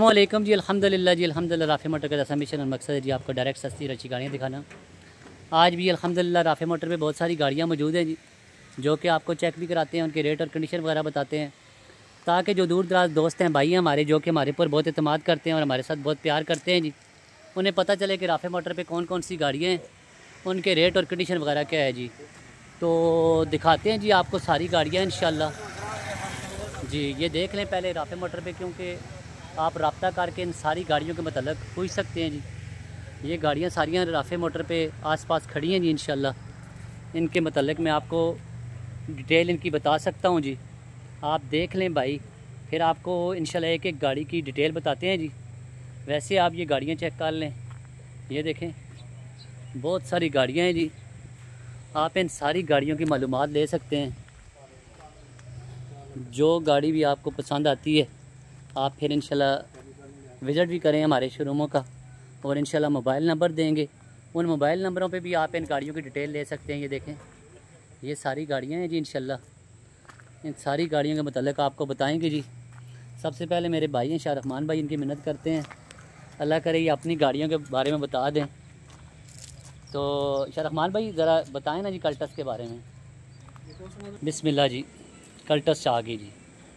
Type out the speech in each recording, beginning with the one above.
वालेकुम जी, अल्हम्दुलिल्लाह जी, अल्हम्दुलिल्लाह, राफ़े मोटर का दसा मिशन और मकसद है जी आपको डायरेक्ट सस्ती और अच्छी गाड़ियाँ दिखाना। आज भी अल्हम्दुलिल्लाह राफ़े मोटर पे बहुत सारी गाड़ियाँ मौजूद हैं जी, जो कि आपको चेक भी कराते हैं, उनके रेट और कंडीशन वगैरह बताते हैं। ताकि जो दूर दराज दोस्त हैं, भाई हैं हमारे, जो कि हमारे ऊपर बहुत अतमाद करते हैं और हमारे साथ बहुत प्यार करते हैं जी, उन्हें पता चले कि राफ़े मोटर पर कौन कौन सी गाड़ियाँ हैं, उनके रेट और कंडीशन वगैरह क्या है जी। तो दिखाते हैं जी आपको सारी गाड़ियाँ इन जी, ये देख लें पहले राफ़े मोटर पर क्योंकि आप रबता करके इन सारी गाड़ियों के मतलब पूछ सकते हैं जी। ये गाड़ियाँ सारियाँ राफ़े मोटर पे आसपास खड़ी हैं जी इन इनके मतलब मैं आपको डिटेल इनकी बता सकता हूँ जी। आप देख लें भाई, फिर आपको इन एक एक गाड़ी की डिटेल बताते हैं जी। वैसे आप ये गाड़ियाँ चेक कर लें। ये देखें, बहुत सारी गाड़ियाँ हैं जी। आप इन सारी गाड़ियों की मालूम ले सकते हैं। जो गाड़ी भी आपको पसंद आती है। आप फिर इंशाल्लाह विज़िट भी करें हमारे शोरूमों का और इंशाल्लाह मोबाइल नंबर देंगे। उन मोबाइल नंबरों पे भी आप इन गाड़ियों की डिटेल ले सकते हैं, ये देखें। ये सारी गाड़ियाँ हैं जी इंशाल्लाह। इन सारी गाड़ियों के मतलब आपको बताएँगे जी। सबसे पहले मेरे भाई हैं शाहरहमान भाई, इनकी मिन्नत करते हैं। अल्लाह करे ये अपनी गाड़ियों के बारे में बता दें। तो शाहरहमान भाई, ज़रा बताएँ ना जी कल्टस के बारे में। बिसमिल्ला जी, कल्टस आ गई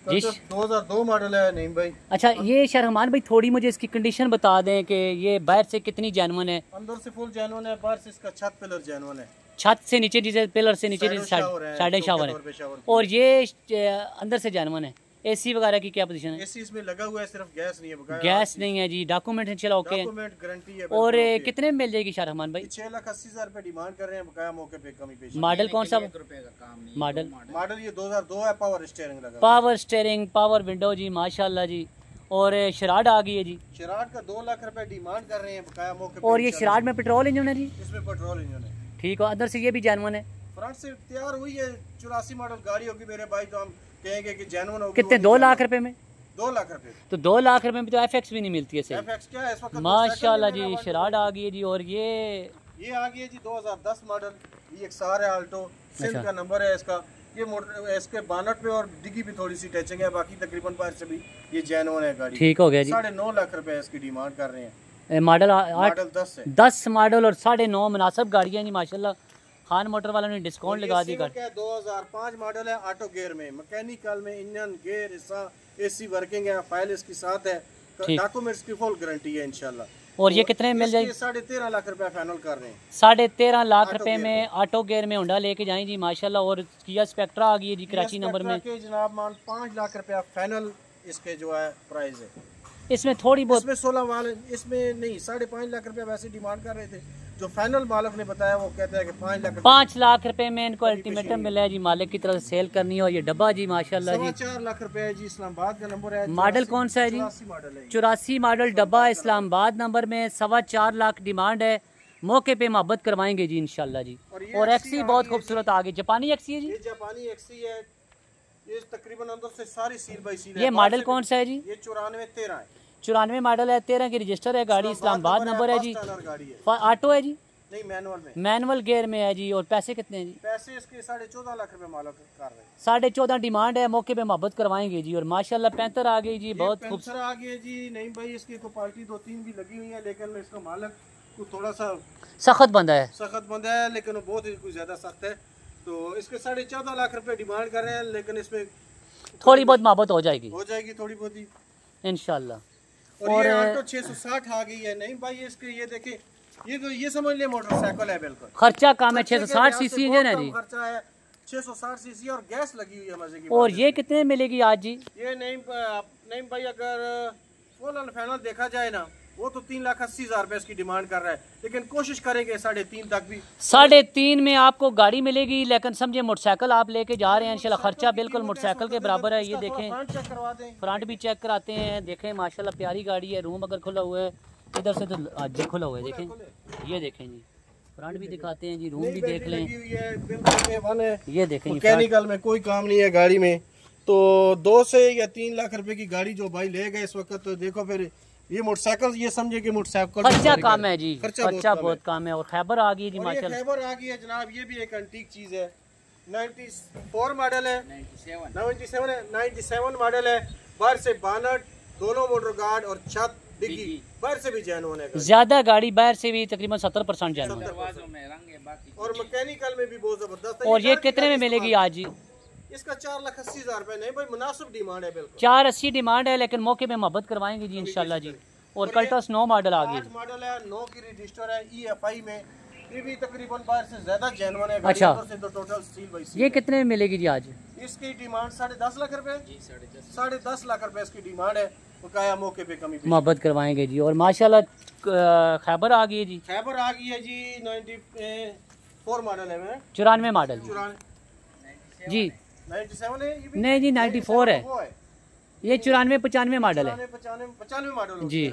जी दो हज़ार दो मॉडल है नहीं भाई। अच्छा ये शरहमान भाई थोड़ी मुझे इसकी कंडीशन बता दें कि ये बाहर से कितनी जैनवन है? अंदर से फुल जैनवन है बाहर से इसका छत पिलर जैनवन है। छत से नीचे जिसे पिलर से नीचे साढ़े शावर है और ये अंदर से जैनवन है। एसी वगैरह की क्या पोजीशन है? एसी इसमें लगा हुआ है सिर्फ़ गैस नहीं है गैस नहीं है जी डॉक्यूमेंट इंशाल्लाह ओके डॉक्यूमेंट गारंटी है और कितने में मिल जाएगी शाहरहमान भाई? छह लाख अस्सी हज़ार रुपए डिमांड कर रहे हैं बकाया मौके पे कमी पेश। मॉडल कौन सा? मॉडल मॉडल ये 2002 है पावर स्टेयरिंग लगा पावर स्टेयरिंग पावर विंडो जी माशाल्लाह जी। और शराड आ गई है जी। शराड का दो लाख रुपए डिमांड कर रहे हैं बकाया मौके और ये शराड में पेट्रोल इंजन है जी? इसमें पेट्रोल इंजन है। ठीक है अंदर से ये भी जानवन है। फ्रंट से तैयार हुई है चौरासी मॉडल गाड़ी होगी मेरे भाई तो हम कहेंगे कि जेनुअन होगी कितने? दो लाख रुपए में? दो लाख रुपए। तो दो लाख रुपए में तो एफएक्स भी नहीं मिलती है है? इस वक्त माशाल्लाह जी शराड आ गई है जी और ये ये आ गई है जी 2010 मॉडल ये एक सार आल्टो सिंध। का नंबर है इसका। ये मोटर इसके बानट पे और डिग्गी भी थोड़ी सी टचिंग है बाकी तकरीबन बाहर से भी ये जेनुअन है गाड़ी। ठीक हो गया जी। साढ़े नौ लाख रुपए इसकी डिमांड कर रहे हैं। मॉडल मॉडल दस है। दस मॉडल और साढ़े नौ मुनासब गाड़ियाँ जी माशाल्लाह। खान मोटर वालों ने डिस्काउंट लगा दी कर। दो हज़ार पाँच मॉडल है ऑटो गेयर में मैकेनिकल में इंजन गेयर हिस्सा एसी वर्किंग है फ़ाइल इसके साथ है। डॉक्यूमेंट्स की फुल गारंटी है इंशाल्लाह। और ये कितने मिल जाएगी? साढ़े तेरह लाख रुपए फाइनल कर रहे हैं। साढ़े तेरह लाख रुपए में ऑटो गेयर में होंडा लेके जाएँ जी माशाल्लाह। और किया स्पेक्ट्रा आ गई है जी कराची नंबर में। जनाब मान पाँच लाख रुपया फाइनल इसके जो है प्राइस है। इसमें थोड़ी बहुत इसमें सोलह वाले इसमें नहीं साढ़े पाँच लाख रुपया वैसे डिमांड कर रहे थे। जो फाइनल मालिक ने बताया वो कहते हैं कि पाँच लाख पाँच लाख रुपए में इनको अल्टीमेटम मिला है जी मालिक की तरफ़ सेल करनी है और ये डब्बा जी माशाल्लाह जी। चार लाख रुपए है जी इस्लामाबाद का नंबर है मॉडल कौन सा है जी? चौरासी मॉडल डब्बा इस्लामाबाद नंबर में सवा चार लाख डिमांड है। मौके पे मोहब्बत करवाएँगे जी इनशाला जी। और एक्सी बहुत खूबसूरत आगे जापानी एक्सी है जी? जापानी एक्सी है। ये तकरीबन अंदर से सारी सील बाई सील ये मॉडल कौन सा है जी? ये चौरानवे तेरह है। चौरानवे मॉडल है तेरह की रजिस्टर है गाड़ी इस्लामाबाद नंबर है जी। ऑटो है। जी? नहीं मैनुअल मैनुअल गेयर में है जी और पैसे कितने हैं जी? पैसे इसके साढ़े चौदह लाख रुपए मालक कर रहे हैं साढ़े चौदह डिमांड है मौके पे मोहब्बत करवाएँगे जी और माशाल्लाह पैंतर आ गई जी बहुत खूबसूरत आ गई जी नहीं भाई इसकी तो पार्टी दो तीन भी लगी हुई है लेकिन इसका मालक को थोड़ा सा सख्त बंदा है। सख्त बंदा है लेकिन बहुत ही ज़्यादा सख्त है। तो इसके साढ़े चौदह लाख रुपए डिमांड कर रहे हैं लेकिन इसमें थोड़ी बहुत मोहब्बत हो जाएगी। हो जाएगी थोड़ी बहुत ही। इनशाला और, और छह सौ साठ आ गई है। नहीं भाई इसके ये देखे ये तो ये समझ लिया मोटरसाइकिल है बिल्कुल। खर्चा कम है छह सौ साठ सी सी इंजन है जी? खर्चा है। छह सौ साठ सी सी और गैस लगी हुई है मज़े की और ये कितने मिलेगी आज जी? ये नहीं नहीं भाई अगर फुल फैनल फाइनल देखा जाए ना वो तो तीन लाख अस्सी हज़ार रुपए इसकी डिमांड कर रहा है। लेकिन कोशिश करेंगे साढ़े तीन तक भी। साढ़े तीन में आपको गाड़ी मिलेगी लेकिन समझे मोटरसाइकिल आप लेके जा रहे हैं इंशाल्लाह खर्चा बिल्कुल मोटरसाइकिल के बराबर है। ये देखें फ्रंट भी चेक कराते हैं देखें माशाल्लाह प्यारी गाड़ी है रूम अगर खुला हुआ है इधर से तो आज खुला हुआ है देखें। ये देखें जी फ्रंट भी दिखाते हैं जी रूम भी देख लें। ये देखें मैकेनिकल में कोई काम नहीं है गाड़ी में। तो दो से या तीन लाख रुपए की गाड़ी जो भाई ले गए इस वक्त तो देखो फिर ये मोटरसाइकिल ये समझे कि मोटरसाइकिल खर्चा कम है जी खर्चा बहुत कम है। और खैबर आ गई जी माशाल्लाह। खैबर आ गई है जनाब ये भी एक अंटीक चीज़ है। 94 मॉडल है। 97 है 97 मॉडल है। बाहर से बानट दोनों मोटर गार्ड और छत डिग्गी। बाहर से भी जैनवन है गाड़ी। ज़्यादा गाड़ी बाहर से भी तकरीबन सत्तर परसेंट 70% और मैकेनिकल में भी बहुत ज़बरदस्त है। और ये कितने में मिलेगी आज जी? इसका चार लाख अस्सी हज़ार रुपए नहीं भाई मुनासिब डिमांड है बिल्कुल। चार अस्सी डिमांड है लेकिन मौके पे मोहब्बत करवाएँगे जी इंशाल्लाह जी। और कल्टस नौ मॉडल आ गई मॉडल है नौ की रजिस्टर है ई एफ़ आई में। ये भी तकरीबन बाहर से ज़्यादा जैनवन है अच्छा। से तो टोटल स्टील बाई ये कितने में मिलेगी जी आज? इसकी डिमांड साढ़े दस लाख रुपए। साढ़े दस। लाख रुपए इसकी डिमांड है। बकाया मौके पे कमी मोहब्बत करवाएँगे जी। और माशाल्लाह खैबर आ गई है जी। खैबर आ गई है जी नाइन्टी फोर मॉडल है चौरानवे मॉडल चौरानवे जी। है नहीं जी नाइन्टी फोर है। ये चौरानवे पचानवे मॉडल है। पचानवे मॉडल जी।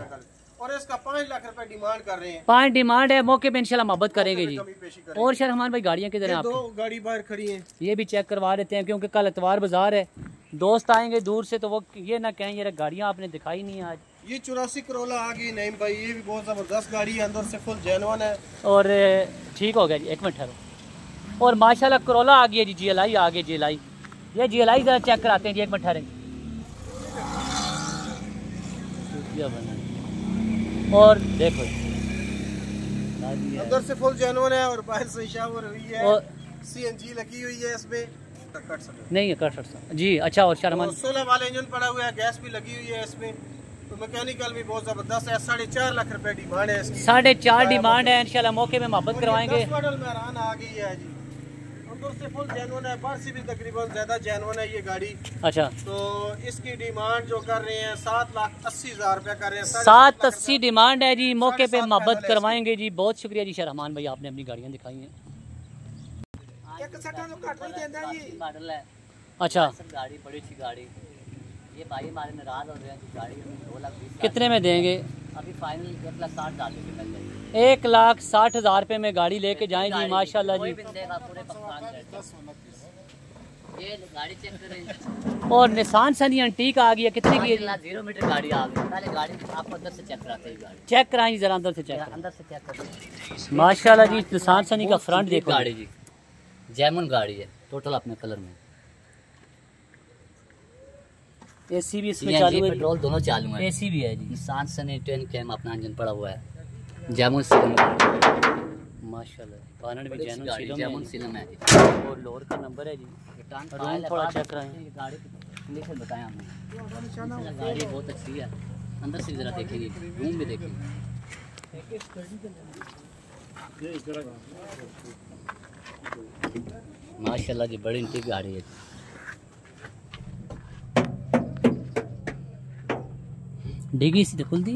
और इसका पाँच लाख रुपए डिमांड कर रहे हैं। पाँच डिमांड है मौके पे इंशाल्लाह मोहब्बत करेंगे जी। और शरहमान भाई गाड़ियाँ किधर हैं दो गाड़ी बाहर खड़ी है। ये भी चेक करवा देते हैं क्योंकि कल इतवार बाज़ार है। दोस्त आएँगे दूर से तो वो ये ना कहें ये गाड़ियाँ आपने दिखाई नहीं आज। ये चौरासी करोला आ गई नहीं भाई ये भी बहुत ज़बरदस्त गाड़ी है अंदर से फुल जैनवन है। और ठीक हो गया जी एक मिनट ठहरो। और माशाल्लाह करोला आ गई है जी जी एल आई आ गई जी एल आई ये जी एल आई ज़रा चेक कराते हैं जी एक मिनट ठहरेंगे और देखो अंदर से फुल जैनवन है और बाहर से शावर हुई है। और सीएनजी लगी हुई है इसमें। कट नहीं है कर सकता जी अच्छा और शर्मन सोलह वाला इंजन पड़ा हुआ है गैस भी लगी हुई है इसमें। तो मैकेनिकल भी बहुत ज़बरदस्त है। साढ़े चार लाख रुपए डिमांड है साढ़े चार डिमांड है इंशाल्लाह मौके में मोहब्बत करवाएँगे। 10 मॉडल में आ गई है जी। अंदर से फुल जैनवन है बाहर से भी तकरीबन ज़्यादा जैनवन है ये गाड़ी। अच्छा। तो इसकी डिमांड जो कर रहे हैं सात लाख अस्सी हज़ार रुपया कर रहे हैं। सात अस्सी डिमांड है जी मौके पे मोहब्बत करवाएँगे जी। बहुत शुक्रिया जी शरहमान भाई आपने अपनी गाड़ियाँ दिखाई हैं। तो घट नहीं देता जी। मॉडल है। अच्छा। गाड़ी बड़ी अच्छी गाड़ी। ये भाई हमारे नाराज़ हो रहे हैं गाड़ी दो लाख कितने में देंगे? अभी फाइनल एक लाख साठ हज़ार मिल एक लाख साठ हज़ार रुपये में गाड़ी लेके जाएँ जी माशाल्लाह जी। और निशान सनी अंटीक आ गई है कितने की ज़ीरो मीटर गाड़ी आ गई। पहले गाड़ी आपको अंदर से चेक कराते हैं चेक कराएँ जरा अंदर से चेक अंदर से चेक करते माशाल्लाह जी निशान सनी का फ्रंट देखो। गाड़ी जी। जैमन गाड़ी है टोटल अपने कलर में। एसी भी इसमें चालू है पेट्रोल दोनों चालू है। एसी भी है जी। निशान सनी ट्वेन कैम अपना इंजन पड़ा हुआ है। जैमन सिलम माशाल्लाह बानट भी जैमन में है सिलम है। और लोअर का नंबर है जी। रिटर्न थोड़ा चेक कराएँ। गाड़ी की कंडीशन बताएँ हमें गाड़ी बहुत अच्छी है। अंदर से जरा देखेंगे रूम भी देखेंगे। माशाल्लाह जी बड़ी इनकी गाड़ी है डिगी सी तो खुल दी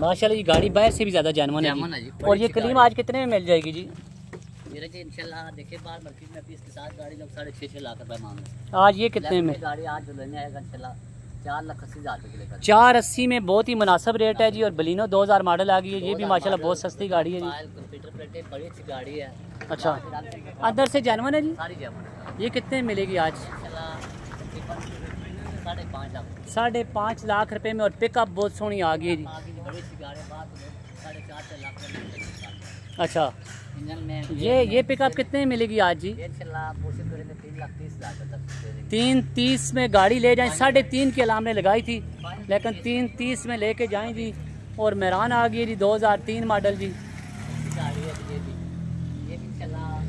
माशाल्लाह ये गाड़ी बाहर से भी ज़्यादा जानवन है और ये कलीम आज कितने में मिल जाएगी जी? मेरे जी इंशाल्लाह देखिए बाहर मार्केट में अभी इसके साथ गाड़ी लोग साढ़े छः छः लाख रुपए मांग। आज ये कितने में? गाड़ी आज जो लेने आएगा इंशाल्लाह चार अस्सी में बहुत ही मुनासिब रेट है जी और बलिनो 2000 मॉडल आ गई है। ये भी माशाल्लाह बहुत सस्ती गाड़ी है जी। बड़ी अच्छी गाड़ी है। अच्छा। अंदर से जानवन है जी? ये कितने में मिलेगी आज? साढ़े पाँच लाख रुपए में और पिकअप बहुत सोहनी आ गई जी। अच्छा। ये ये पिकअप कितने में मिलेगी आज जी? तीन तीस में गाड़ी ले जाएँ। साढ़े तीन की अलाम ने लगाई थी, लेकिन तीन तीस में लेके जाएँ जी। और मेहरान आ गई जी 2003 मॉडल जी अच्छी गाड़ी है ये भी ये भी इंशाल्लाह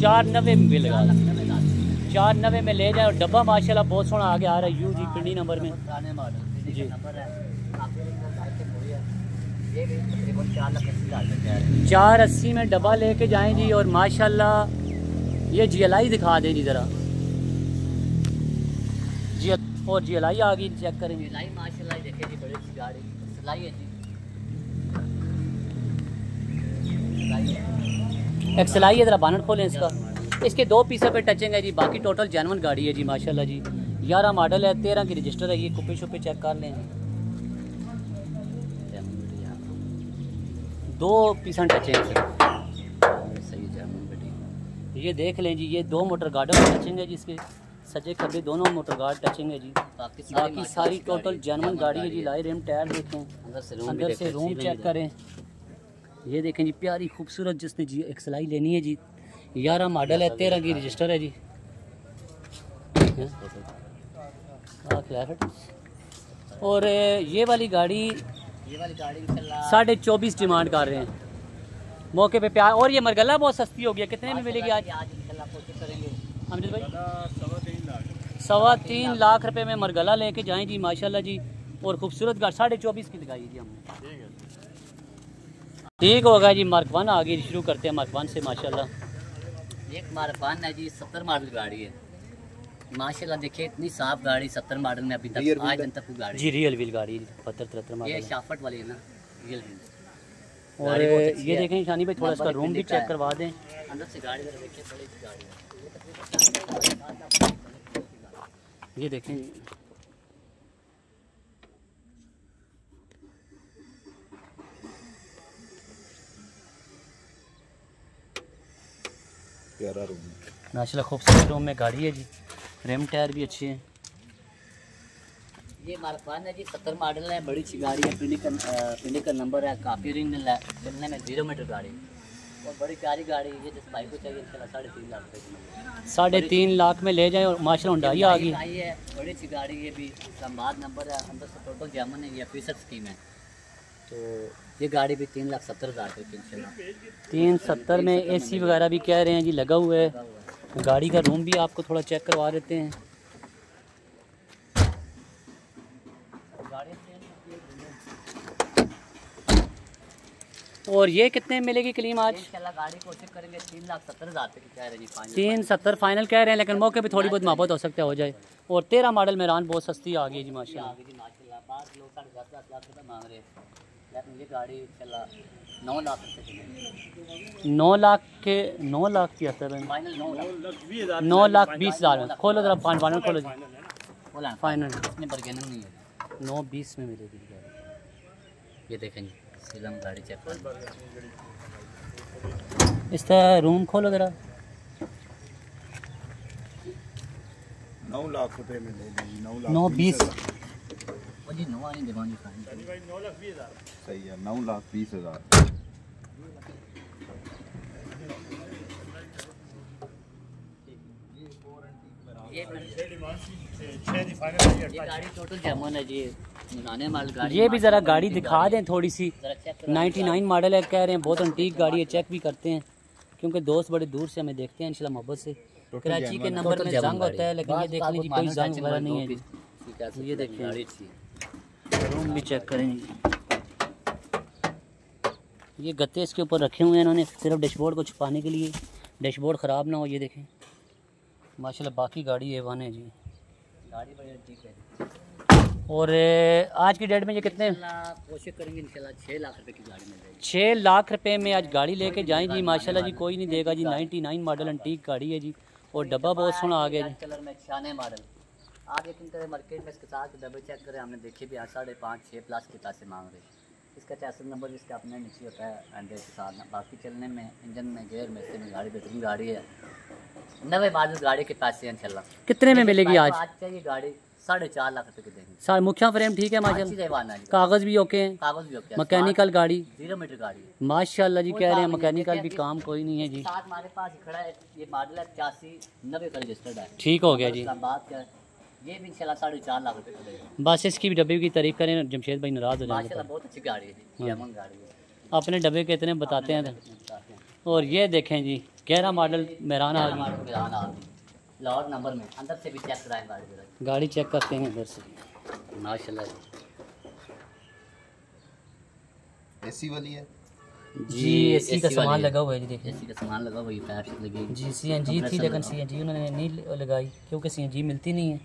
चार नब्बे में भी लगा चार रुपए में ला जाए और डब्बा माशाल्लाह बहुत सोना आगे आ रहा है यू जी पिंडी नंबर में। जी। है। है चार अस्सी है। में डब्बा लेके जाएँ जी और माशाल्लाह ये जी दिखा दें जी ज़रा जी और जी आ गई चेक करें जी सिलाई माशाल्लाह देखिए जी बड़ी गाड़ी। सिलाई है जी। सिलाई है। एक सिलाई है ज़रा बानट खोलें इसका। इसके दो पीसों पे टचिंग है जी बाकी टोटल जानवन गाड़ी है जी माशाल्लाह जी। ग्यारह मॉडल है तेरह की रजिस्टर है ये कुपे शुपे चेक कर लें। दो पीसा टचिंग है। सही जर्मन बेटी ये देख लें जी ये दो मोटर गार्डों में टचिंग जी इसके सज्जे खब्बे दोनों मोटर गार्ड टचिंग है जी। बाकी सारी टोटल जर्मन गाड़ी है जी। लाई रेम टायर देखें। अंदर से रूम चेक करें। ये देखें जी, प्यारी खूबसूरत जिसने जी एक सिलाई लेनी है जी। ग्यारह मॉडल है, तेरह की रजिस्टर है जी। और ये वाली गाड़ी ये वाली गाड़ी साढ़े चौबीस डिमांड कर रहे हैं। मौके पे प्यार, और ये मरगला बहुत सस्ती हो है कितने में मिलेगी आज? अमजद भाई? सवा तीन लाख रुपए में मरगला लेके जाएँ जी, माशाल्लाह जी। और खूबसूरत गाड़ी, साढ़े चौबीस की लगाई जी हमने। ठीक होगा जी मार्क वन आगे शुरू करते हैं मार्क वन से माशाल्लाह। एक मारफान है जी सत्तर मॉडल गाड़ी है। माशाल्लाह देखिए इतनी साफ़ गाड़ी सत्तर मॉडल में अभी तक आज दिन तक कोई गाड़ी जी रियल व्हील गाड़ी पत्थर तिहत्तर ये शाफट वाली है ना रियल और गाड़ी बहुत अच्छी ये है। देखें शानी भाई थोड़ा इसका रूम भी चेक करवा दें। अंदर से गाड़ी देखिए बड़ी गाड़ी है। ये देखें प्यारा रूम माशाल्लाह खूबसूरत रूम में गाड़ी है जी। रेम टायर भी अच्छे हैं। ये मारफान है जी सत्तर मॉडल है बड़ी अच्छी गाड़ी है पिंडिकल पिंडिकल नंबर है काफ़ी ओरिजिनल है। चलने में ज़ीरो मीटर गाड़ी। और बड़ी प्यारी गाड़ी है जिस भाई को चाहिए साढ़े तीन लाख रुपये साढ़े तीन लाख में ले जाएँ और माशाल्लाह हुंडई आ गई। है बड़ी अच्छी गाड़ी ये भी इस्लामाबाद नंबर है अंदर से टोटल जामन है ये फ़ीसद स्कीम है। तो ये गाड़ी भी तीन लाख सत्तर हज़ार रुपये की तीन सत्तर में एसी वगैरह भी कह रहे हैं जी लगा हुआ है। गाड़ी का रूम भी आपको थोड़ा चेक करवा देते हैं। और ये कितने में मिलेगी क्लीम आज? गाड़ी कोशिश करेंगे तीन लाख सत्तर हज़ार रुपये की कह रहे हैं तीन सत्तर फाइनल कह रहे हैं लेकिन मौके पे थोड़ी बहुत मोहब्बत हो सकता है हो जाए। और तेरह मॉडल मेरान बहुत सस्ती आ गई जी माशाल्लाह। बाद लोग साढ़े दस दस लाख रुपये मांग रहे हैं। लेकिन ये गाड़ी नौ लाख रुपये नौ लाख के नौ लाख तिहत्तर में फाइनल नौ लाख। बीस हज़ार। में खोलो जरा पाँच फाइनल खोलो जी। फाइनल नहीं है। नौ बीस में मिलेगी। ये देखें गाड़ी चेक करें। इसका रूम खोलो जरा। नौ लाख रुपए में ले नौ बीस दीवानी सही है नौ लाख बीस हज़ार। ये ये गाड़ी टोटल जेमन है जी मुनाने माल गाड़ी ये भी ज़रा गाड़ी दिखा दें थोड़ी सी। जरा चेक करो 99 मॉडल है कह रहे हैं बहुत अंटीक गाड़ी है चेक भी करते हैं। क्योंकि दोस्त बड़े दूर से हमें देखते हैं इंशाल्लाह मोहब्बत से। कराची के नंबर में जंग होता है लेकिन ये देख लीजिए कोई जंग वगैरह नहीं है जी। ये देखिए। गाड़ी रूम भी चेक करें जी ये गत्ते इसके ऊपर रखे हुए हैं इन्होंने सिर्फ़ डैशबोर्ड को छुपाने के लिए। डैशबोर्ड ख़राब ना हो ये देखें। माशाल्लाह बाकी गाड़ी ए वन है जी। गाड़ी बड़ी ठीक है। और आज की डेट में ये कितने? कोशिश करेंगे इंशाल्लाह छः लाख रुपए की गाड़ी मिल जाएगी। छः लाख रुपए में आज गाड़ी लेके जाएँ जी माशाल्लाह जी कोई नहीं देगा जी। 99 मॉडल अंटीक गाड़ी है जी। और डब्बा बहुत सोना आ गया जी। कलर में छाने मॉडल आप यकीन करें मार्केट में इसके साथ के डब्बे चेक करें हमने देखे भी आज साढ़े पाँच छः प्लस के पैसे मांग रहे इसका चैसल नंबर जिसका अपने नीचे होता है एंड्रॉइड के साथ बाकी चलने में इंजन में गेयर में इससे में गाड़ी बेहतरीन गाड़ी है। नवे मॉडल गाड़ी के पैसे हैं इंशाल्लाह। कितने में मिलेगी आज? आज चाहिए गाड़ी साढ़े चार लाख रुपए की देंगे। मुख्या फ्रेम ठीक है माशाल्लाह? कागज़ भी ओके हैं। कागज़ भी ओके मैकेनिकल गाड़ी। ज़ीरो मीटर गाड़ी माशाल्लाह जी कह रहे हैं मैकेनिकल भी काम कोई नहीं है जी। हमारे पास खड़ा है ये मॉडल है पचासी नब्बे का रजिस्टर्ड है। ठीक हो गया जी। इस्लामाबाद का है। ये भी इंशाल्लाह साढ़े चार लाख रुपए बस इसकी भी डब्बे की तारीफ़ करें जमशेद भाई नाराज़ हो जाएँगे बहुत अच्छी गाड़ी है गाड़ी है। अपने डब्बे के इतने बताते हैं कितने बताते हैं और ये देखें जी गहरा मॉडल गई लाहौर नंबर में अंदर से भी चेक कराएँ गाड़ी गाड़ी चेक करते हैं इधर से। माशाल्लाह एसी वाली है? जी एसी का सामान लगा हुआ है जी देखिए। एसी का सामान लगा हुआ है पैर लगी। जी सी एन जी थी लेकिन सी एन जी उन्होंने नहीं लगाई क्योंकि सी एन जी मिलती नहीं है।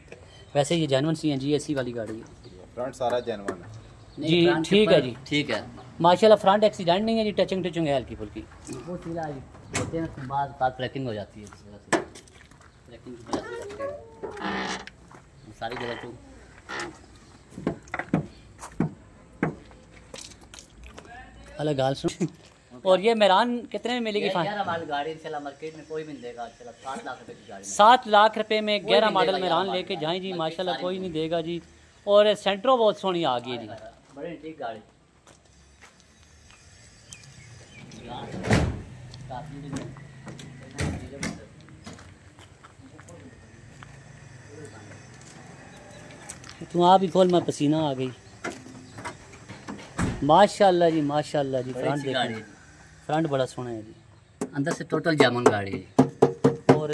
वैसे ये जानवन सी एन जी एसी वाली गाड़ी है। फ्रंट सारा जेनवन है। जी, ठीक है जी। ठीक है। माशाल्लाह फ्रंट एक्सीडेंट नहीं है जी टचिंग टचिंग है हल्की फुल्की। वो सीधा होते हैं उसके बाद बाद ट्रैकिंग हो जाती है इस से। ट्रैकिंग से करते हैं। ये सारी जगह तो अलग गाल सुन। और ये मैरान कितने में मिलेगी सात लाख रुपए में। ग्यारह मॉडल मैरान लेके जाए जी माशाल्लाह कोई नहीं देगा जी। और सेंट्रो बहुत सोनी आ गई जी। तू आप ही खोल मैं पसीना आ गई। माशाल्लाह जी माशाल्लाह जी फ्रांड देखिए फ्रंट बड़ा सोना है जी। अंदर से टोटल जामुन गाड़ी है। और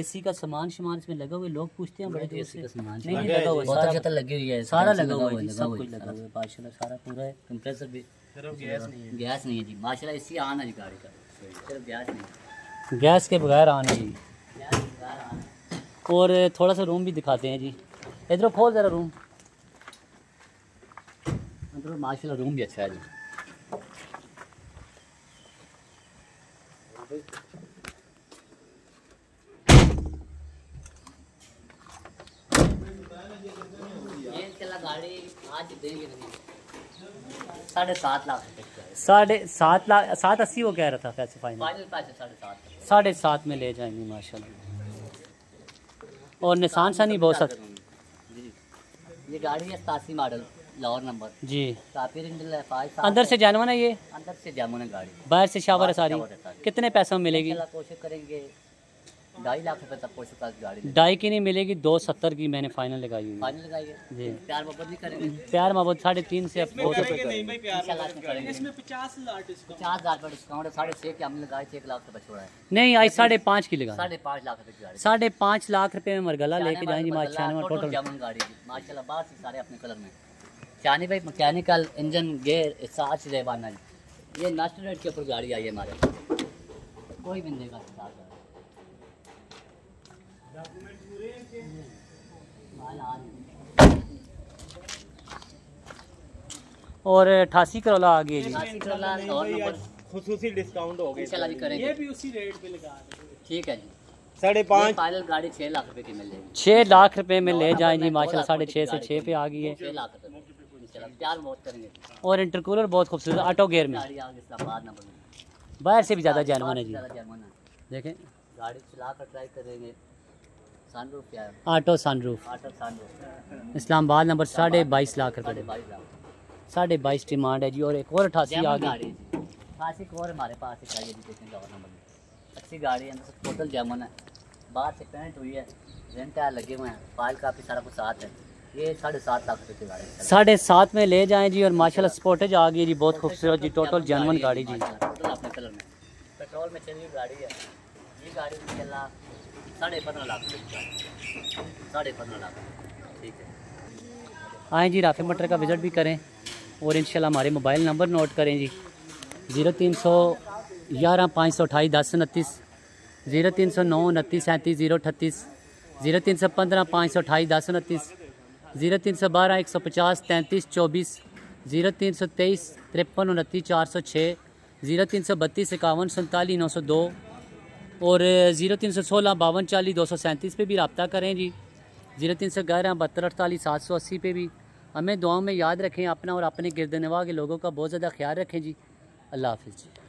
एसी का सामान शमान इसमें लगा हुआ है? लोग पूछते हैं बड़े दूर से। नहीं नहीं लगा हुआ है, बहुत सारा अच्छा तो लगी हुई है। सारा लगा हुआ है सब कुछ लगा हुआ है माशाल्लाह सारा पूरा है। कंप्रेसर भी। गैस नहीं है। गैस नहीं है जी माशाल्लाह इसी आना जी गाड़ी का। सिर्फ़ गैस नहीं गैस के बगैर आने जी गैस के बगैर आना और थोड़ा सा रूम भी दिखाते हैं जी। इधर खोल ज़रा रूम। अंदर माशाल्लाह रूम भी अच्छा है जी ये इंशाल्लाह गाड़ी आज देंगे नहीं साढ़े सात लाख साढ़े सात लाख सात अस्सी वो कह रहा था पैसे फाइनल साढ़े सात। में ले जाएँगे माशाल्लाह। और निशान सा नहीं बहुत सख्त। ये गाड़ी है सतासी मॉडल लाहौर नंबर जी। काफ़ी है अंदर से जानवन है ये। अंदर से जामुन है गाड़ी। बाहर से शावर है सारी। है। कितने पैसों में मिलेगी? कोशिश करेंगे। ढाई लाख रुपए तक कोशिश कर गाड़ी ढाई की नहीं मिलेगी दो सत्तर की मैंने फाइनल लगाई हुई है। फाइनल लगाइए जी। प्यार मोहब्बत नहीं करेंगे? प्यार मोहब्बत साढ़े तीन से पचास हज़ार रुपये डिस्काउंट है साढ़े छः की हमने लगाए छः लाख रुपए छोड़ा है। नहीं आज साढ़े पाँच की लगा। साढ़े पाँच लाख गाड़ी। साढ़े पाँच लाख रुपए में मरगला लेके जाएँगे वाले टोटल। गाड़ी। बाहर से सारे अपने कलर में। चानी भाई मैकेनिकल इंजन गेयर साथ से रहवाना ये नेशनल रेट के ऊपर गाड़ी आई है हमारे। कोई भी नहीं देगा साथ गाड़ी। माल आज और अठासी करोला आ गई खसूसी डिस्काउंट हो करेंगे। ये भी उसी रेट पे लगा ठीक है जी। साढ़े ये फाइनल गाड़ी छः लाख रुपए की मिल जाएगी छः लाख रुपए में ले जाएँ जी। दो माशाल्लाह साढ़े छः की से छः पे आ गई है। छः लाख प्यार बहुत करेंगे। और इंटरकूलर बहुत खूबसूरत ऑटो गेयर में। गाड़ी नंबर बाहर से भी ज़्यादा जानवन है जी। देखें। गाड़ी चला कर ट्राई करेंगे ऑटो सनरूफ इस्लामाबाद नंबर साढ़े बाईस लाख बाईस साढ़े बाईस डिमांड है जी और एक और अठासी आ गई गाड़ी है और हमारे पास है चाहिए जी का नंबर अच्छी गाड़ी है टोटल जैमन है। बाहर से पेंट हुई है रेंट लगे हुए हैं फ़ाइल काफ़ी सारा कुछ साथ है। ये साढ़े सात लाख रुपए की गाड़ी साढ़े सात में ले जाएँ जी और माशाल्लाह स्पोर्टेज आ गई जी बहुत खूबसूरत जी टोटल जानवन गाड़ी जी। माशाल्लाह, अपने कलर में। पेट्रोल में चली गाड़ी है। ये गाड़ी साढ़े पंद्रह लाख साढ़े पंद्रह लाख। ठीक है। आएँ जी राफे मटर का विज़िट भी करें और इंशाल्लाह हमारे मोबाइल नंबर नोट करें जी। ज़ीरो तीन सौ ग्यारह पाँच सौ अठाईस दस उनतीस ज़ीरो तीन सौ नौ उनतीस सैंतीस ज़ीरो अठतीस ज़ीरो तीन सौ पंद्रह पाँच सौ अठाईस दस उनतीस ज़ीरो तीन सौ बारह, एक सौ पचास, तैंतीस, चौबीस, ज़ीरो तीन सौ तेईस, तिरपन, उनतीस, चार सौ छः ज़ीरो तीन सौ बत्तीस, इक्यावन, सैंतालीस, नौ सौ दो और ज़ीरो तीन सौ सोलह, बावन, चालीस, दो सौ सैंतीस पर भी रब्ता करें जी। ज़ीरो तीन सौ ग्यारह, बहत्तर, अड़तालीस, सात सौ अस्सी पे भी। हमें दुआओं में याद रखें अपना और अपने गिरद नवा के लोगों का बहुत ज़्यादा ख्याल रखें जी। अल्लाह हाफिज़। जी